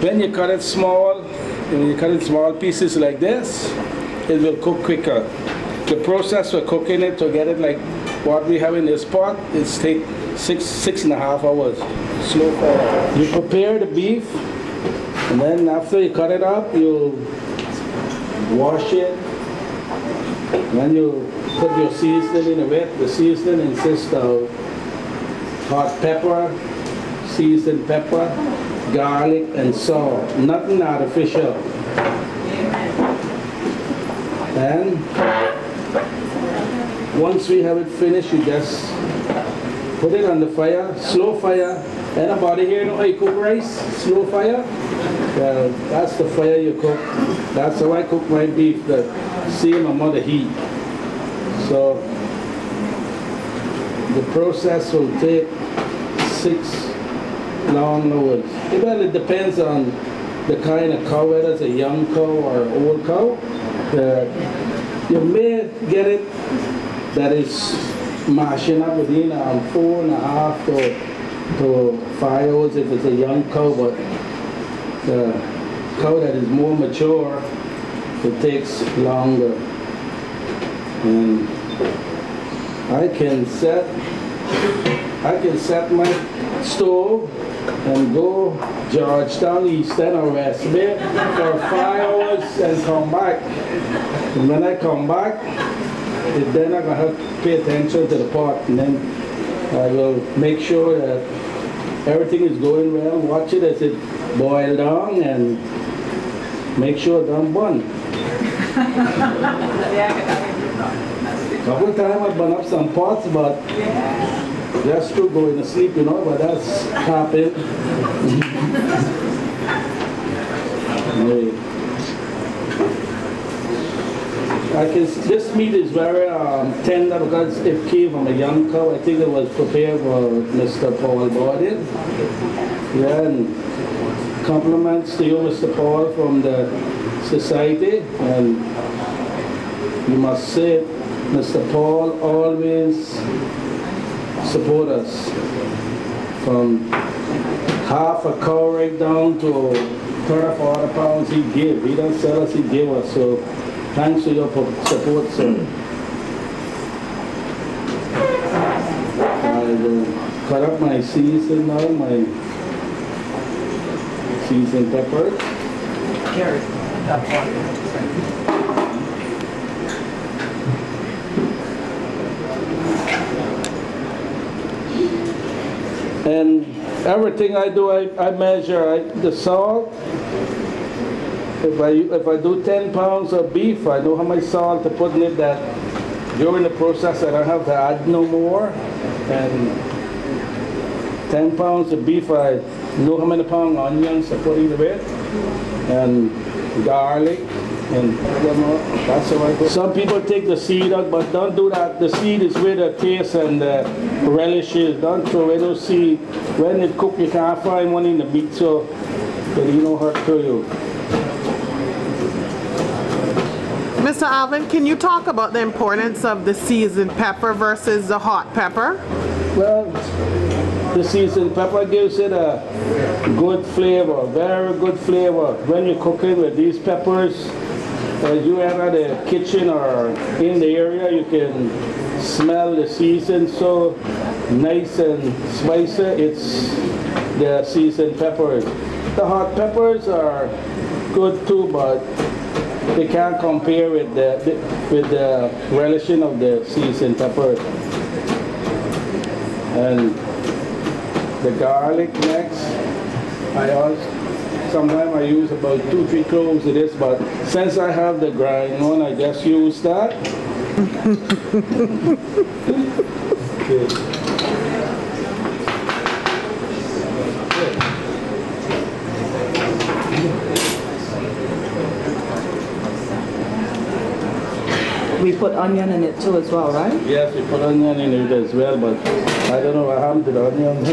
When you cut it small, when you cut it small pieces like this, it will cook quicker. The process for cooking it to get it like what we have in this pot, it's take six six and a half hours. Slow fire. You prepare the beef, and then after you cut it up, you wash it. Then you put your seasoning in it. The seasoning consists of hot pepper, seasoned pepper, garlic, and salt. Nothing artificial. And once we have it finished, you just put it on the fire, slow fire. Anybody here know how you cook rice? Slow fire? Well, that's the fire you cook. That's how I cook my beef, the same amount of heat. So the process will take six long hours. It really depends on the kind of cow, whether it's a young cow or old cow. The, you may get it that is mashing up within um, four and a half to, to five hours if it's a young cow, but the cow that is more mature, it takes longer. And I can set, I can set my stove and go Georgetown, Eastern or West Bay for five hours and come back. And when I come back, then I'm have to pay attention to the pot and then I will make sure that everything is going well, watch it as it boil down and make sure it don't burn. Couple of times I burn up some pots, but just to going to sleep, you know, but that's happened. I can, this meat is very um, tender because it came from a young cow. I think it was prepared for Mr. Paul Borden. Yeah, and compliments to you, Mr. Paul, from the society. And you must say, Mr. Paul always support us from half a cow right down to 30 40 pounds he give. He don't sell us, he give us. So thanks for your po- support, sir. Hmm. I will cut up my season now, my seasoned pepper. Carrie, And everything I do, I, I measure I, the salt. If I, if I do 10 pounds of beef, I know how much salt to put in it that during the process I don't have to add no more. And 10 pounds of beef, I know how many pound onions to put in it. And garlic and that's how I. Some people take the seed out, but don't do that. The seed is where the taste and the relish is. Don't throw away those seed. When it cook, you can't find one in the meat, so it you know hurt to you. Mr. Alvin, can you talk about the importance of the seasoned pepper versus the hot pepper? Well, the seasoned pepper gives it a good flavor, very good flavor. When you cook it with these peppers, as you enter the kitchen or in the area, you can smell the season so nice and spicy. It's the seasoned peppers. The hot peppers are good too, but they can't compare with the with the relishing of the seasoned peppers. And the garlic next. I also, sometimes I use about two, three cloves of this, but since I have the grind one, I just use that. Okay. We put onion in it too as well, right? Yes, we put onion in it as well, but I don't know what happened to the onion.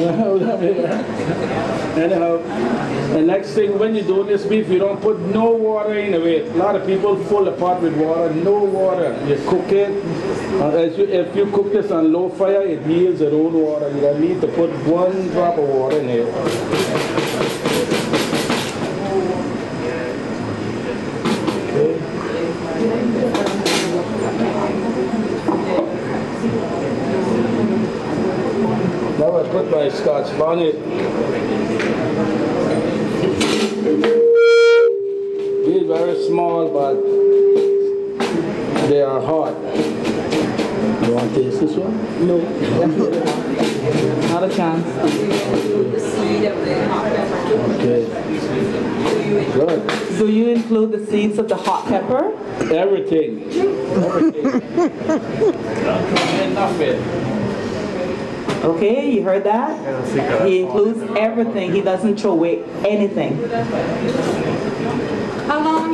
Anyhow, uh, the next thing when you do this beef, you don't put no water in it. A lot of people fall apart with water, no water. You cook it. Uh, you, if you cook this on low fire, it yields its own water. You don't need to put one drop of water in it. put my scotch bonnet small, but they are hot. You want to taste this one? No, not. Not a chance. Okay. Good. Do you include the seeds of the hot pepper? Everything. Everything. Nothing. Okay, you heard that? He includes everything. He doesn't throw away anything.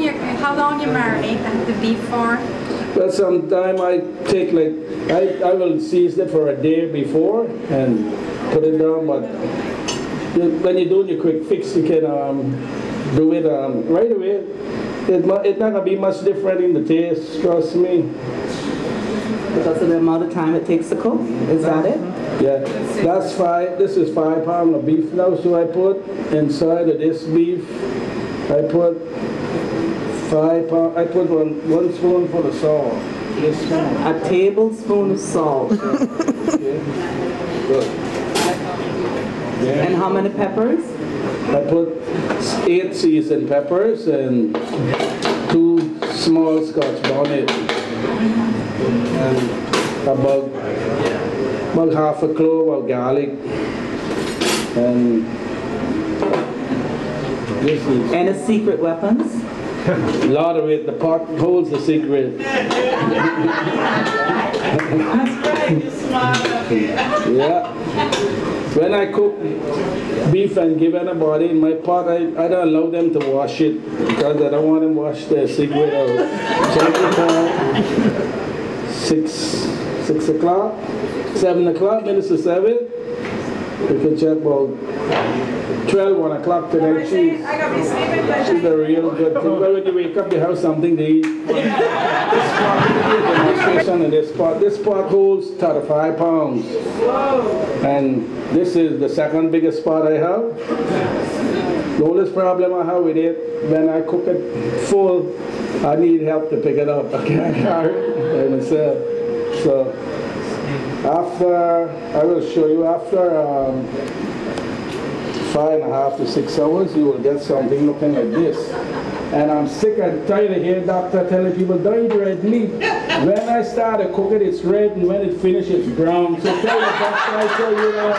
How long you how long you marinate that the beef for? But sometime I take like, I, I will season it for a day before and put it down, but you- when you do your quick fix, you can um, do it um, right away. It, mu- it's not gonna be much different in the taste, trust me. Because of the amount of time it takes to cook? Is that it? Yeah, that's five, this is five pound of beef now, so I put inside of this beef, I put five pound, I put one, one spoonful of salt. This spoon. A tablespoon of salt. Good. And how many peppers? I put eight seasoned peppers and two small scotch bonnet. And about, about half a clove of garlic. And this is Any secret weapons? A lot of it, the pot holds the secret. Yeah. When I cook beef and give anybody in my pot, I, I don't allow them to wash it because I don't want them to wash their secret out. Check it out. Six, six o'clock, seven o'clock, minutes to seven. We can check about 12, 1 o'clock tonight. She's, I gotta be sleeping by she's a real good thing. Well, when you wake up, you have something to eat. This part, in this pot. This pot holds 35 pounds. And this is the second biggest part I have. The only problem I have with it, when I cook it full, I need help to pick it up. I can't carry it by myself. So after, I will show you after um, five and a half to six hours, you will get something looking like this. And I'm sick and tired of hearing doctor telling people, don't eat red meat. When I start to cook it, it's red, and when it finishes, it's brown. So tell the doctor, I tell you that.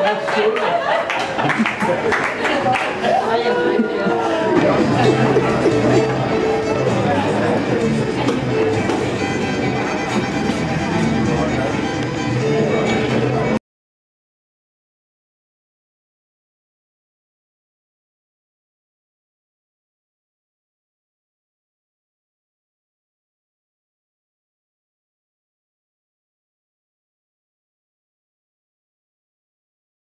That's true.